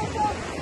あ!